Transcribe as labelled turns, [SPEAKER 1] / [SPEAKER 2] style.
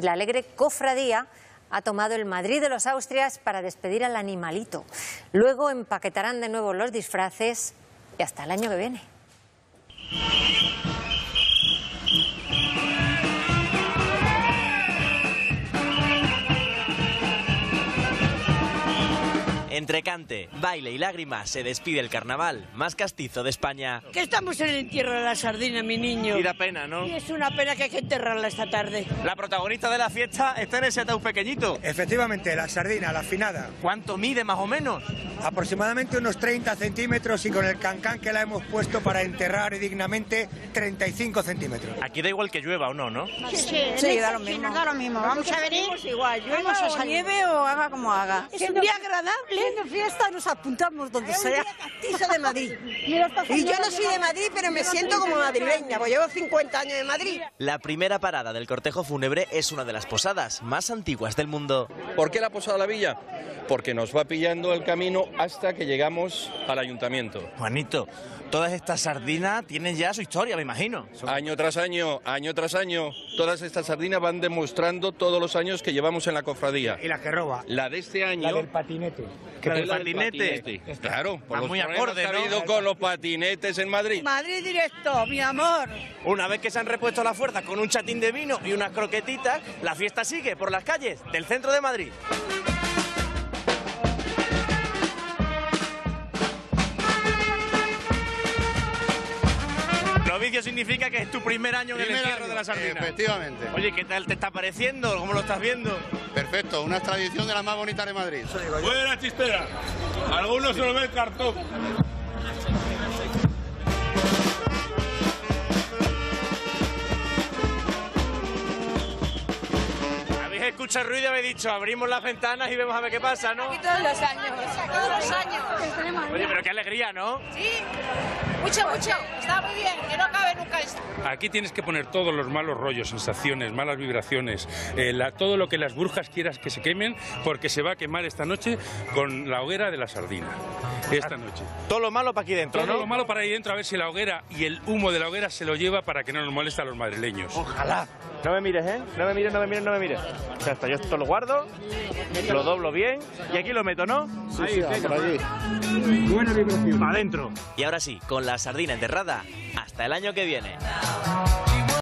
[SPEAKER 1] La alegre cofradía ha tomado el Madrid de los Austrias para despedir al animalito. Luego empaquetarán de nuevo los disfraces y hasta el año que viene.
[SPEAKER 2] Entre cante, baile y lágrimas se despide el carnaval más castizo de España.
[SPEAKER 3] Que estamos en el entierro de la sardina, mi niño.
[SPEAKER 4] Y da pena, ¿no?
[SPEAKER 3] Y es una pena que hay que enterrarla esta tarde.
[SPEAKER 4] La protagonista de la fiesta está en ese ataúd pequeñito.
[SPEAKER 5] Efectivamente, la sardina, la afinada.
[SPEAKER 4] ¿Cuánto mide más o menos?
[SPEAKER 5] Aproximadamente unos 30 centímetros y con el cancán que la hemos puesto para enterrar dignamente 35 centímetros.
[SPEAKER 4] Aquí da igual que llueva o no, ¿no?
[SPEAKER 6] Sí, da lo mismo. da lo mismo. Vamos a venir.
[SPEAKER 3] igual,
[SPEAKER 6] Vamos a nieve o haga como haga.
[SPEAKER 3] Es un día agradable.
[SPEAKER 6] Haciendo fiesta nos apuntamos donde sea.
[SPEAKER 3] Castizo de Madrid.
[SPEAKER 6] Y yo no soy de Madrid, pero me siento como madrileña, pues llevo 50 años de Madrid.
[SPEAKER 2] La primera parada del cortejo fúnebre es una de las posadas más antiguas del mundo.
[SPEAKER 7] ¿Por qué la posada la villa? Porque nos va pillando el camino hasta que llegamos al ayuntamiento.
[SPEAKER 4] Juanito, todas estas sardinas tienen ya su historia, me imagino.
[SPEAKER 7] Año tras año, año tras año, todas estas sardinas van demostrando todos los años que llevamos en la cofradía.
[SPEAKER 5] Y la que roba.
[SPEAKER 7] La de este año...
[SPEAKER 5] La del patinete.
[SPEAKER 4] La patinete.
[SPEAKER 7] Claro, por
[SPEAKER 4] Va
[SPEAKER 7] los
[SPEAKER 4] muy acorde,
[SPEAKER 7] que ha
[SPEAKER 4] ¿no?
[SPEAKER 7] habido con los patinetes en Madrid.
[SPEAKER 3] Madrid directo, mi amor.
[SPEAKER 4] Una vez que se han repuesto las fuerzas con un chatín de vino y unas croquetitas, la fiesta sigue por las calles del centro de Madrid. Significa que es tu primer año en el
[SPEAKER 8] Primer año,
[SPEAKER 4] de la sardina.
[SPEAKER 8] Efectivamente.
[SPEAKER 4] Oye, ¿qué tal te está pareciendo? ¿Cómo lo estás viendo?
[SPEAKER 8] Perfecto, una tradición de las más bonitas de Madrid.
[SPEAKER 9] Buena chistera. Algunos se lo ven cartón.
[SPEAKER 4] El ruido y habéis dicho, abrimos las ventanas y vemos a ver qué pasa, ¿no?
[SPEAKER 10] Todos los años, todos los años.
[SPEAKER 4] Oye, pero qué alegría, ¿no?
[SPEAKER 10] Sí, mucho, mucho. Está muy bien, que no acabe nunca esto.
[SPEAKER 9] Aquí tienes que poner todos los malos rollos, sensaciones, malas vibraciones, eh, la- todo lo que las brujas quieras que se quemen, porque se va a quemar esta noche con la hoguera de la sardina. Esta noche.
[SPEAKER 4] Todo lo malo para aquí dentro,
[SPEAKER 9] Todo
[SPEAKER 4] ¿no?
[SPEAKER 9] lo malo para ahí dentro, a ver si la hoguera y el humo de la hoguera se lo lleva para que no nos moleste a los madrileños.
[SPEAKER 4] Ojalá. No me mires, ¿eh? No me mires, no me mires, no me mires. Ya está, yo esto lo guardo, lo doblo bien y aquí lo meto, ¿no?
[SPEAKER 8] Sí, sí, por allí.
[SPEAKER 4] Para adentro.
[SPEAKER 2] Y ahora sí, con la sardina enterrada, hasta el año que viene.